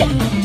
嗯。